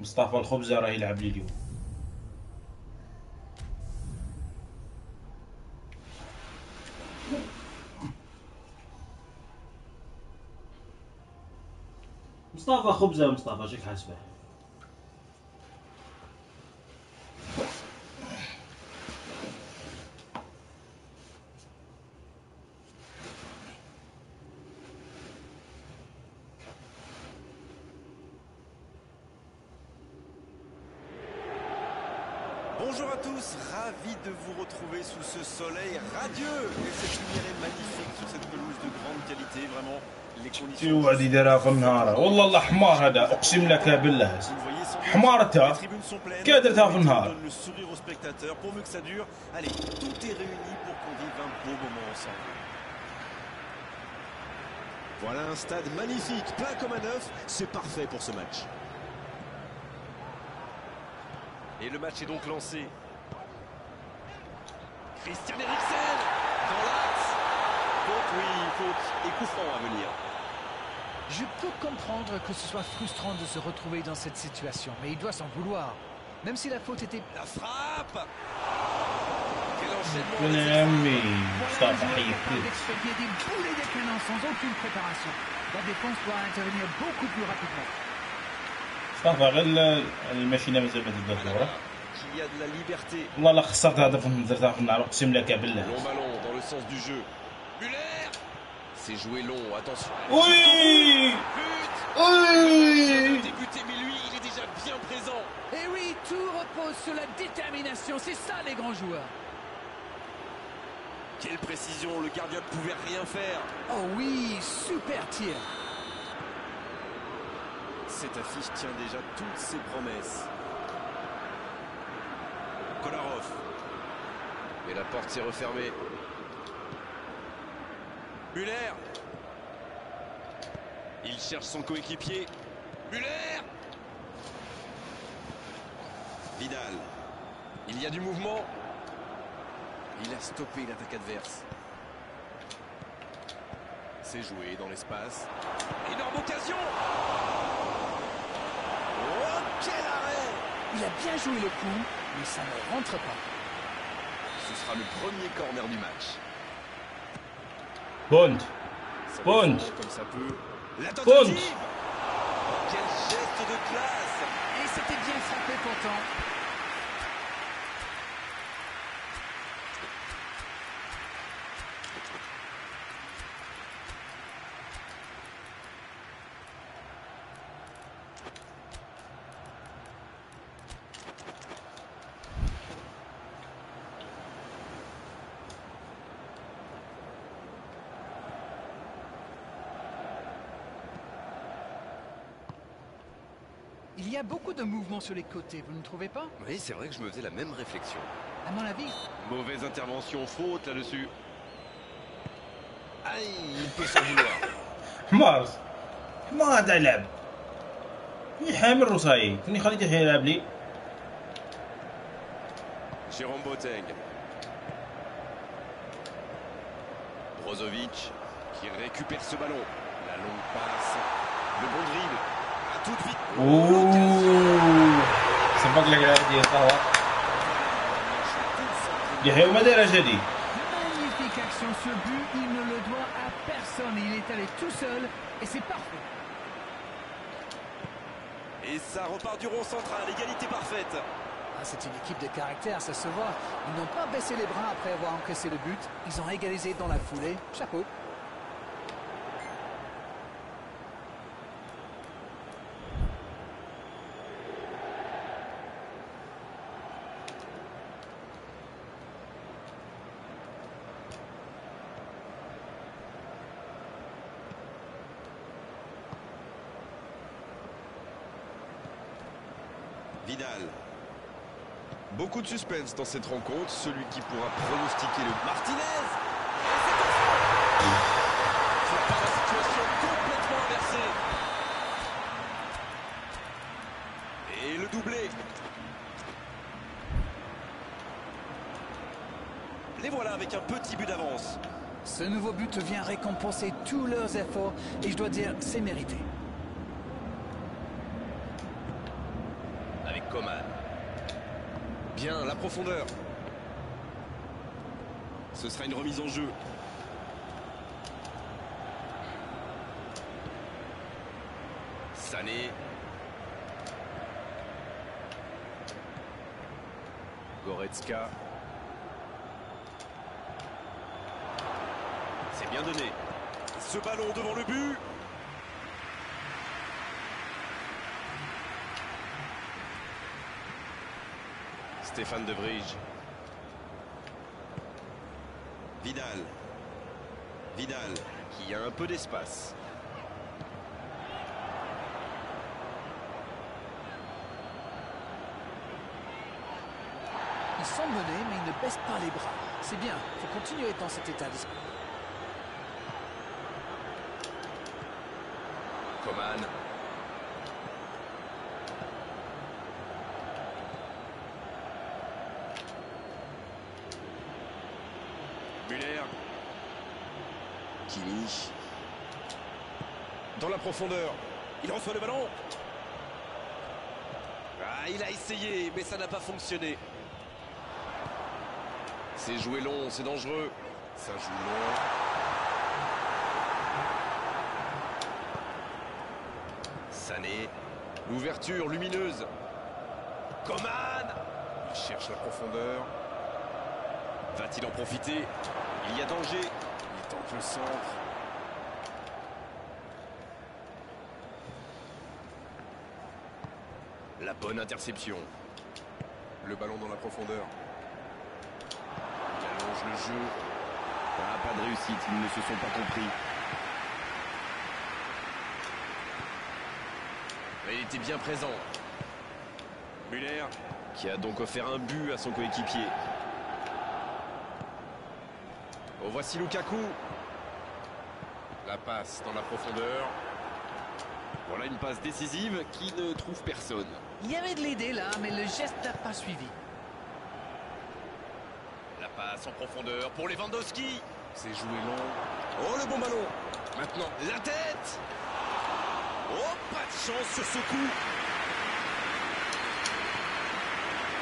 مصطفى الخبزة راه يلعب لي اليوم. مصطفى خبزة مصطفى شك حاسبه Bonjour à tous, ravi de vous retrouver sous ce soleil radieux et cette lumière est magnifique sur cette pelouse de grande qualité, vraiment les conditions. توعد يديرها في النهار والله الله حمار هذا اقسم لك بالله Vous le voyez sans doute, حمارتها les tribunes sont pleines, كادر تها في on النهار donne le sourire aux spectateurs pourvu que ça dure. Allez, tout est réuni pour qu'on vive un beau moment ensemble. Voilà un stade magnifique, plein comme un œuf, c'est parfait pour ce match. Et le match est donc lancé. Christian Eriksen dans l'axe. Faute, oui, faute. Et coup à venir. Je peux comprendre que ce soit frustrant de se retrouver dans cette situation, mais il doit s'en vouloir. Même si la faute était... La frappe Quel enchaînement voilà des boulets sans aucune préparation. La défense doit intervenir beaucoup plus rapidement. مصطفى غير الماشينه مازال ما تبدا الكره Qu'il y a de la liberté. والله لا خسرت هدف درتها في النهار اقسم لك بالله Long ballon dans le sens du jeu. Muller C'est joué long, attention. وي But وي Débuté, mais lui, il est déjà bien présent. Et oui, tout repose sur la détermination. C'est ça les grands joueurs. Quelle précision, le gardien ne pouvait rien faire. Oh oui, super tir. Cette affiche tient déjà toutes ses promesses. Kolarov. Mais la porte s'est refermée. Muller. Il cherche son coéquipier. Muller. Vidal. Il y a du mouvement. Il a stoppé l'attaque adverse. C'est joué dans l'espace. Énorme occasion Oh, quel arrêt Il a bien joué le coup, mais ça ne rentre pas. Ce sera le premier corner du match. Bond Bond Comme ça peut. La tentative Quel geste de classe Et c'était bien frappé pourtant. beaucoup de mouvements sur les côtés, vous ne trouvez pas Oui, c'est vrai que je me faisais la même réflexion. À mon avis, Mauvaise intervention, faute là-dessus. Aïe, il peut s'en vouloir. حمار حمار هذا يلعب يحامل رصاي كني خليته يلعب لي Jérôme Boateng. Brozovic qui récupère ce ballon. La longue passe. Le bon dribble. À toute vite. اوه سبق لك العادية صح يحيى وما داير جدي magnifique action ce but, il ne le doit à personne. Il est allé tout seul et c'est parfait. Et ça repart du rond central. Égalité parfaite. Ah, c'est une équipe de caractère, ça se voit. Ils n'ont pas baissé les bras après avoir encaissé le but. Ils ont égalisé dans la foulée. Chapeau. Beaucoup de suspense dans cette rencontre. Celui qui pourra pronostiquer le Martinez. Et le doublé. Les voilà avec un petit but d'avance. Ce nouveau but vient récompenser tous leurs efforts et je dois dire, c'est mérité. Bien, la profondeur. Ce sera une remise en jeu. Sané. Goretzka. C'est bien donné. Ce ballon devant le but. Stéphane De Vrij. Vidal. Vidal qui a un peu d'espace. Ils sont menés, mais ils ne baissent pas les bras. C'est bien, il faut continuer dans cet état d'esprit. Coman. Muller. Kimi. Dans la profondeur. Il reçoit le ballon. Ah, il a essayé, mais ça n'a pas fonctionné. C'est joué long, c'est dangereux. Ça joue long. Sané. L'ouverture lumineuse. Coman Il cherche la profondeur. Va-t-il en profiter? Il y a danger. Il tente le centre. La bonne interception. Le ballon dans la profondeur. Il allonge le jeu. Ah, pas de réussite, ils ne se sont pas compris. Il était bien présent. Muller, qui a donc offert un but à son coéquipier. Oh, voici Lukaku. La passe dans la profondeur. Voilà une passe décisive qui ne trouve personne. Il y avait de l'idée là, mais le geste n'a pas suivi. La passe en profondeur pour Lewandowski. C'est joué long. Oh, le bon ballon. Maintenant, la tête. Oh, pas de chance sur ce coup.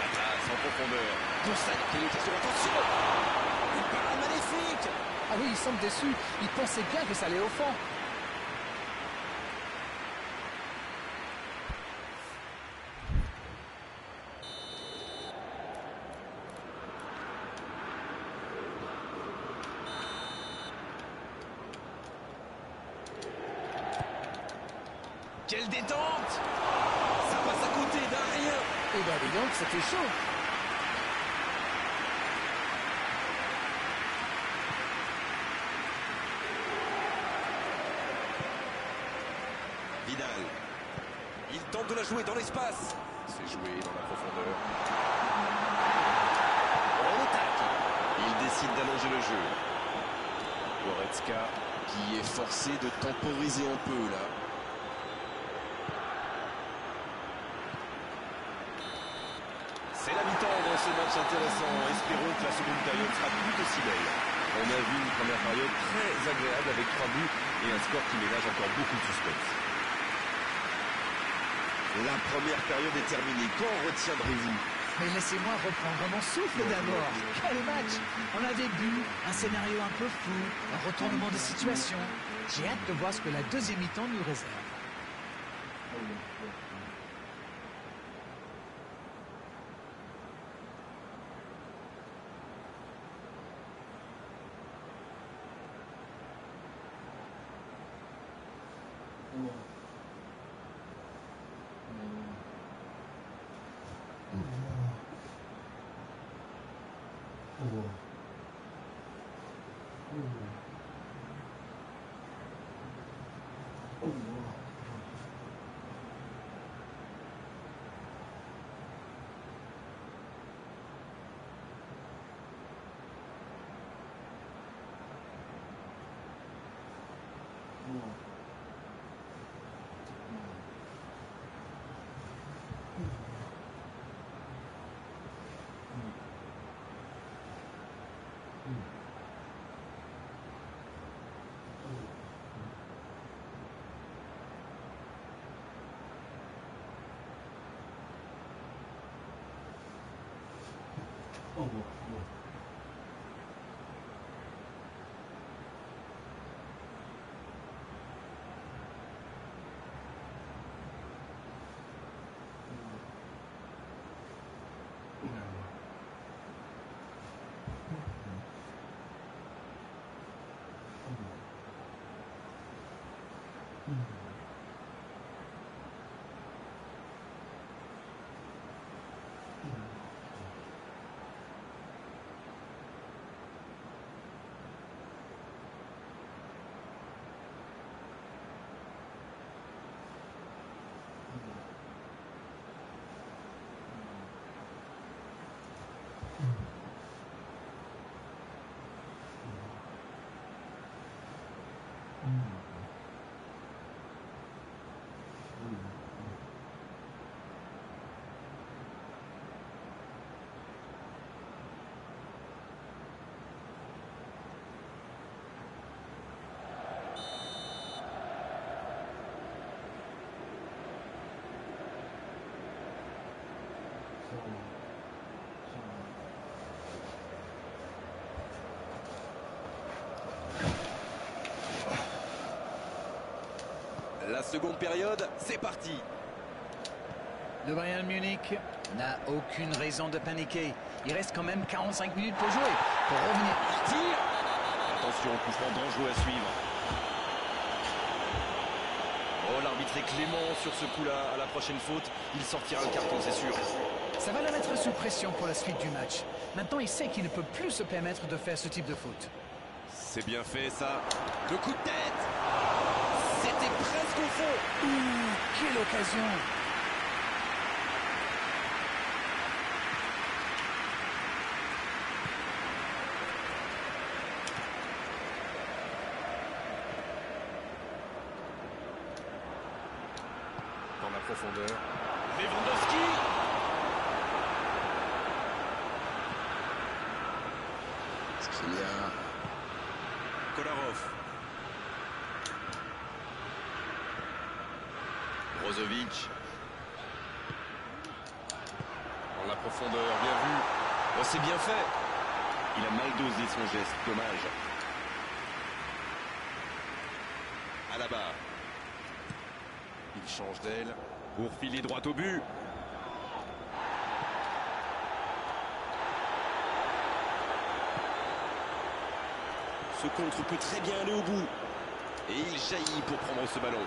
La passe en profondeur. Pour ça, pénétration, attention. Une parade magnifique. Ah oui, ils semblent déçus. Ils pensaient bien que ça allait au fond. Quelle détente Ça passe à côté d'un rien. Eh c'était chaud. Vidal. Il tente de la jouer dans l'espace. C'est joué dans la profondeur. On attaque. Il décide d'allonger le jeu. Goretzka qui est forcé de temporiser un peu là. C'est la mi-temps dans ce match intéressant. Espérons que la seconde période sera tout aussi belle. On a vu une première période très agréable avec trois buts et un score qui ménage encore beaucoup de suspense. La première période est terminée. Qu'en retiendrez-vous? Mais laissez-moi reprendre mon souffle d'abord. Quel match On a des buts, un scénario un peu fou, un retournement de situation. J'ai hâte de voir ce que la deuxième mi-temps nous réserve. La seconde période, c'est parti. Le Bayern Munich n'a aucune raison de paniquer. Il reste quand même 45 minutes pour jouer, pour revenir. Attention, coup franc dangereux à suivre. Oh, l'arbitre est clément sur ce coup-là. À la prochaine faute, il sortira le carton, c'est sûr. Ça va le mettre sous pression pour la suite du match. Maintenant, il sait qu'il ne peut plus se permettre de faire ce type de faute. C'est bien fait, ça. Le coup de tête presque au fond quelle occasion Dans la profondeur Skriniar. Kolarov. Brozovic. Dans la profondeur, bien vu. Oh, c'est bien fait. Il a mal dosé son geste, dommage. À la barre. Il change d'aile pour filer droit au but. Ce contre peut très bien aller au bout. Et il jaillit pour prendre ce ballon.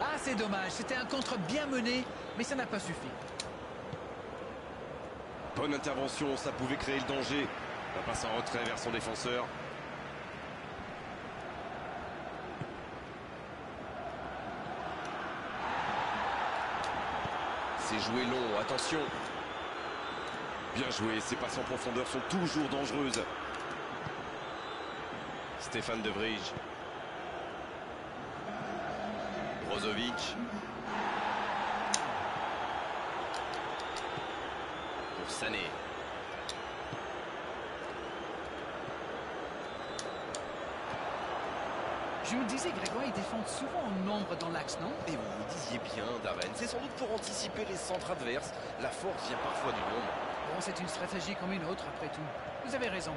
Ah, c'est dommage. C'était un contre bien mené, mais ça n'a pas suffi. Bonne intervention, ça pouvait créer le danger. La passe en retrait vers son défenseur. C'est joué long, attention. Bien joué, ces passes en profondeur sont toujours dangereuses. Stéphane De Vrij. Brozovic. Pour Sané. Je me disais, Grégoire, ils défendent souvent en nombre dans l'axe, non? Et vous vous disiez bien, Darren, c'est sans doute pour anticiper les centres adverses. La force vient parfois du nombre. Bon, c'est une stratégie comme une autre, après tout. Vous avez raison.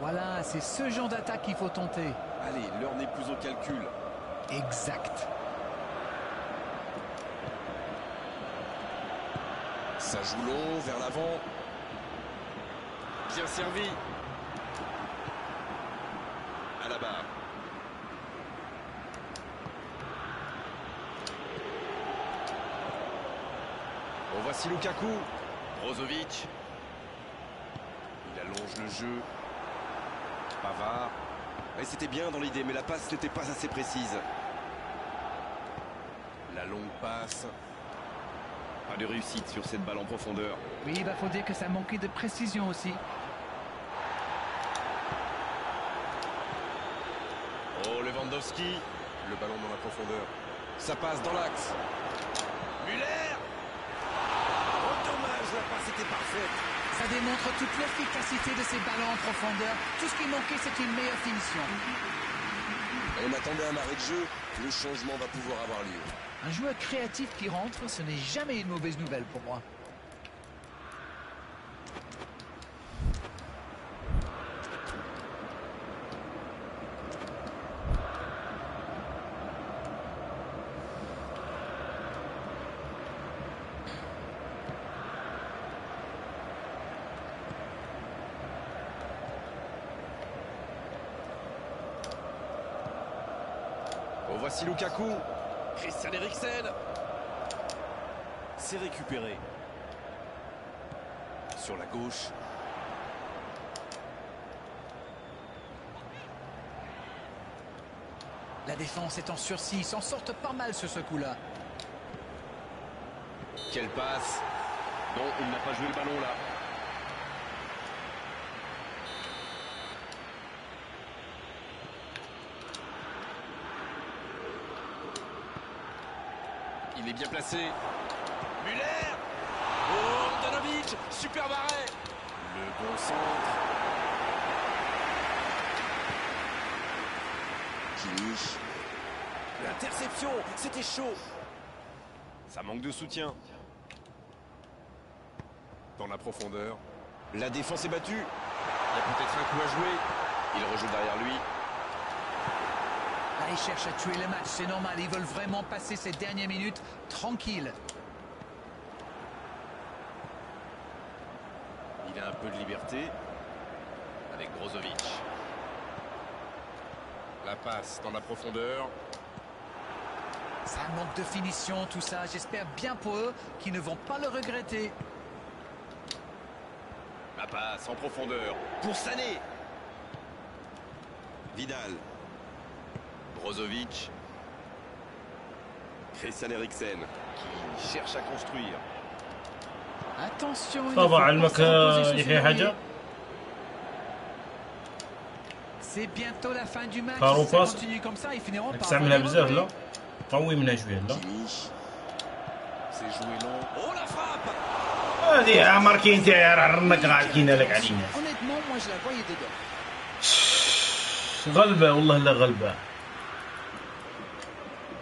Voilà, c'est ce genre d'attaque qu'il faut tenter. Allez, l'heure n'est plus au calcul. Exact. Ça joue long, vers l'avant. Bien servi. À la barre. Bon, voici Lukaku. Brozovic. Il allonge le jeu. Pavard. Et C'était bien dans l'idée, mais la passe n'était pas assez précise. La longue passe. Pas de réussite sur cette balle en profondeur. Oui, il va faut dire que ça manquait de précision aussi. Oh, Lewandowski. Le ballon dans la profondeur. Ça passe dans l'axe. Muller Oh, dommage, la passe était parfaite. Ça démontre toute l'efficacité de ces ballons en profondeur. Tout ce qui manquait, c'est une meilleure finition. On attendait un arrêt de jeu. Le changement va pouvoir avoir lieu. Un joueur créatif qui rentre, ce n'est jamais une mauvaise nouvelle pour moi. Oh, voici Lukaku. Christian Eriksen. C'est récupéré. Sur la gauche. La défense est en sursis, ils s'en sortent pas mal sur ce coup-là. Quelle passe. Non, il n'a pas joué le ballon là. Il est bien placé. Muller Oh, Danovic Super arrêt Le bon centre. Kimmich. L'interception C'était chaud Ça manque de soutien. Dans la profondeur. La défense est battue. Il y a peut-être un coup à jouer. Il rejoue derrière lui. Ils cherchent à tuer le match, c'est normal. Ils veulent vraiment passer ces dernières minutes tranquilles. Il a un peu de liberté. Avec Brozovic. La passe dans la profondeur. Ça manque de finition, tout ça. J'espère bien pour eux qu'ils ne vont pas le regretter. La passe en profondeur. Pour Sané. Vidal. Brozovic. Christian Eriksen. Qui cherche à construire. Attention, طبعا sur يحيى duel. C'est bientôt la fin du match. Ça continue comme ça, ils finiront par des بزاف لا. قوي منها شوية لا. C'est joué long. Oh la frappe هذه ماركين تاعي راه رنك غالكين لك علينا Honnêtement, moi je la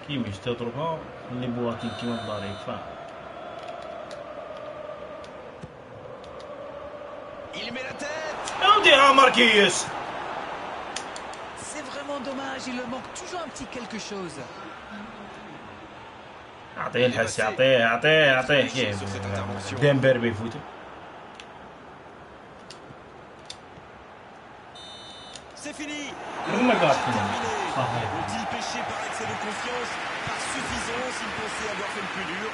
voyais dedans. غلبة والله لا غلبة كيميش تضربها اللي بواكي كيما الضاري فاهم Il met la tête اوديها ماركيوس C'est vraiment dommage, il leur manque toujours un petit quelque chose. اعطيه الحس اعطيه اعطيه اعطيه كيف ديمبر بيفوت C'est fini رنك غالكين Terminé صحيح Ont-ils par excès de confiance Par suffisance, ils pensaient avoir fait le plus dur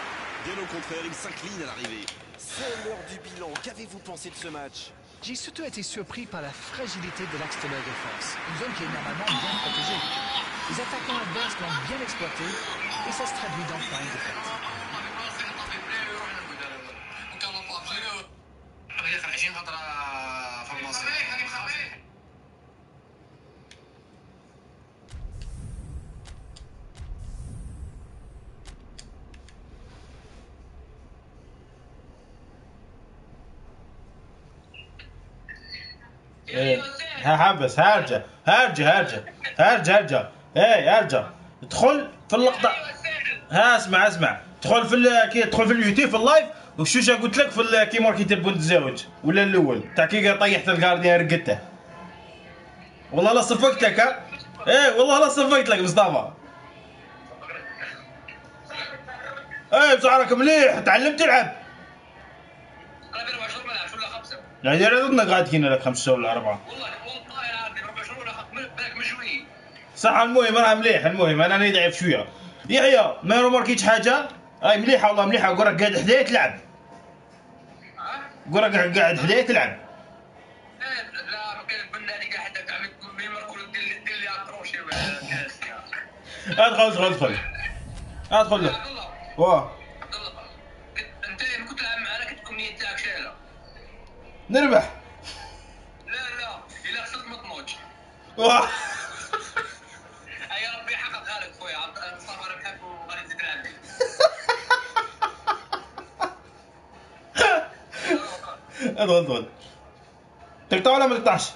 Bien au contraire, ils s'inclinent à l'arrivée. C'est l'heure du bilan. Qu'avez-vous pensé de ce match? J'ai surtout été surpris par la fragilité de l'axe de leur défense. Une zone qui est normalement bien protégée. Les attaquants adverses l'ont bien exploité et ça se traduit donc par une défaite. حبس هرجع هرجع هرجع هرجع هرجع إيه هرجع ادخل في اللقطة. ها اسمع اسمع. ادخل في كي ادخل في اليوتيوب في اللايف. وشوش قلت لك في كي ماركيت البوندزاوج ولا الأول. تاع كي طيحت الجارديان رقدته. والله لا صفقتك ها؟ إيه والله لا صفقت لك مصطفى. إيه بشعرك مليح. تعلمت تلعب. أنا بين مشهور ملعب شو ولا خمسة. يعني ردنا قاعد هنا لك خمسة ولا أربعة. والله. صح المهم راه مليح المهم أنا راني ضعيف شوية. يحيى ما ماركيتش حاجة؟ هاي مليحه والله مليحه قول راك قاعد حدايا تلعب. قول راك قاعد حدايا تلعب. أدخل أدخل أدخل. أدخل. له واه انت كنت تلعب معنا كنت كومنيه تاعك شايله نربح. لا لا إلا خسرت ما تنوضش واه ادخل ادخل تقطع ولا ما تقطعش؟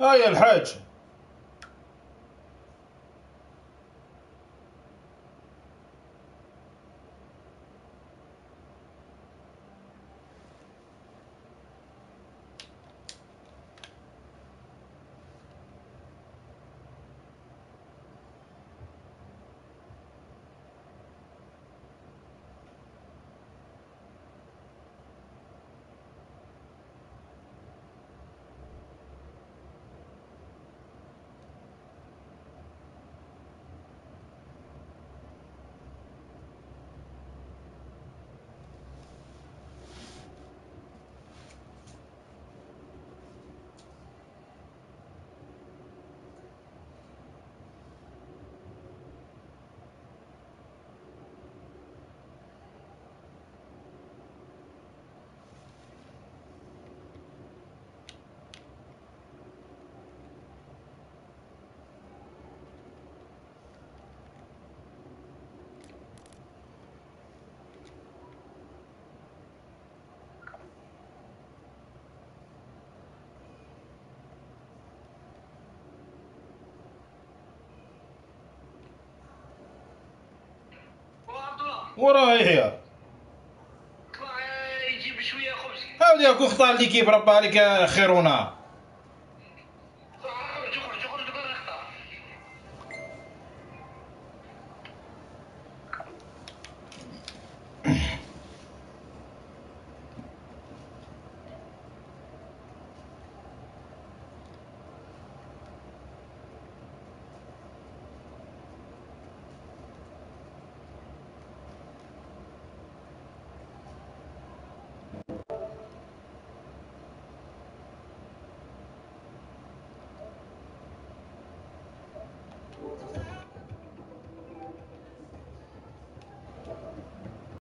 هاي الحاج. وراه يحيى طلع يجيب شوية خبز. هاودي اكو اختار ليكيب ربي عليك خيرونا